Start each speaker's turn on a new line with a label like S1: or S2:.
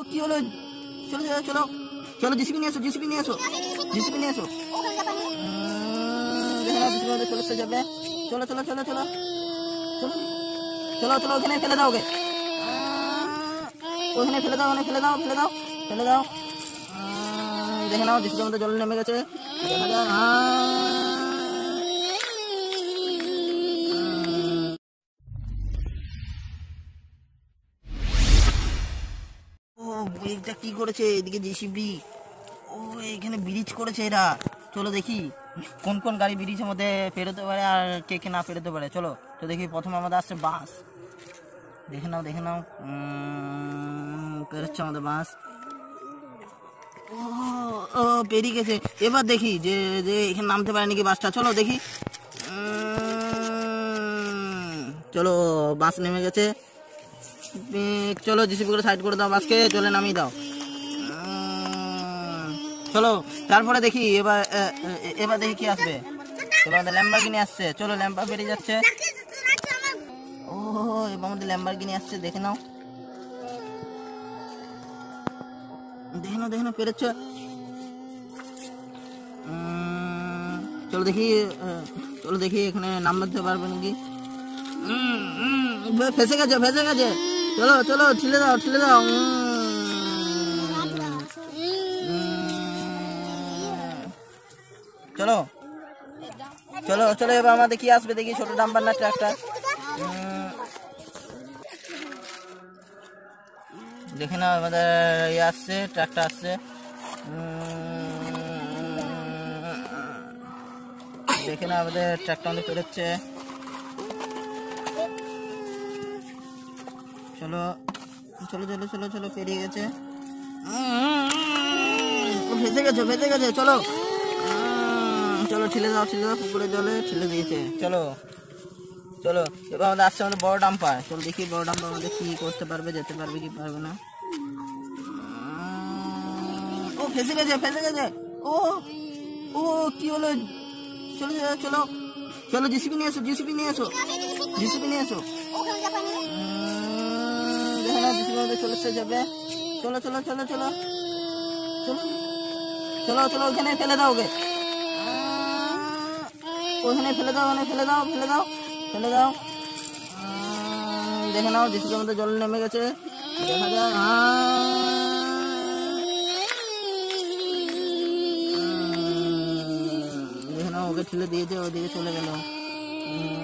S1: ও, কি হলো চলো চলো চলো চলো জিসিপি নিয়ে এসো জিসিপি নিয়ে এসো জিসিপি নিয়ে এসো উম, দেখে নাও জিসিপি আমাদের চলে এসে যাবে চলো চলো চলো চলো চলো চলো চলো ওখানে ফেলে দাও ওকে ওখানে ফেলে দাও ওখানে ফেলে দাও ফেলে দাও ফেলে দাও উম, দেখে নাও জিসিপি আমাদের জল নেমে গেছে দেখা যাক আহ। এটা কি করেছে? এদিকে জিসিবি ও, এখানে ব্রিজ করেছে এরা। চলো দেখি কোন কোন গাড়ি ব্রিজের মধ্যে পেরোতে পারে আর কে কে না পেরোতে পারে। চলো, তো দেখি প্রথমে আমাদের আসছে বাস। দেখে নাও দেখে নাও। পেরোচ্ছে আমাদের বাস? ও পেরিয়ে গেছে। এবার দেখি যে যে এখানে নামতে পারে নাকি বাসটা। চলো দেখি। চলো, বাস নেমে গেছে। চলো জিসিপি করে সাইড করে দাও, বাসকে, চলে নামিয়ে দাও। চলো, তারপরে দেখি, এবার এবার দেখি কি আসবে। এবার আমাদের ল্যাম্বারগিনি আসছে। চলো ল্যাম্বা বেরিয়ে যাচ্ছে। ও, এবার আমাদের ল্যাম্বারগিনি আসছে, দেখে নাও। দেখে নাও দেখে নাও, পেরেছ। চলো দেখি চলো দেখি, এখানে নাম্বার দিতে পারবে নাকি? ফে- ফেসে গেছে ফেসে গেছে। চলো চলো, ঠেলে দাও ঠেলে দাও। চলো চলো চলো, এবার আমাদের কি আসবে দেখি, ছোট ডাম্বার না ট্রাক্টর দেখে নাও, আমাদের ইয়ে আসছে ট্রাক্টর আসছে। দেখে নাও, আমাদের ট্রাক্টর অনেক পেরোচ্ছে চলো চলো চলো চলো চলো পেরিয়ে গেছে। ও ভেসে গেছে ভেসে গেছে চলো। চলো ঠেলে দাও ঠেলে দাও পুকুরে জলে ঠেলে দিয়েছে। চলো চলো এবার আমাদের আসছে আমাদের বড় ডাম্পার। চলো দেখি বড় ডাম্পার আমাদের কি করতে পারবে যেতে পারবে কি পারবে না। ও ফেসে গেছে ফেসে গেছে। ও ও কি হলো? চলো চলো চলো। চলো জিসিপি নিয়ে এসো জিসিপি নিয়ে এসো। জিসিপি নিয়ে এসো। উম, দেখো না জিসিপি আমাদের চলে এসে যাবে চলো চলো চলো চলো চলো চলো চলো ওখানে ফেলে দাও ওকে ওখানে ফেলে দাও ওখানে ফেলে দাও ফেলে দাও ফেলে দাও উম, দেখে নাও জিসিপি আমাদের জল নেমে গেছে দেখা যাক আহ। উম, দেখে নাও ওকে ঠেলে দিয়েছে ওদিকে চলে গেল উম,